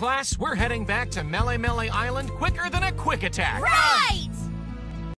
class, we're heading back to Mele Mele Island quicker than a quick attack. Right!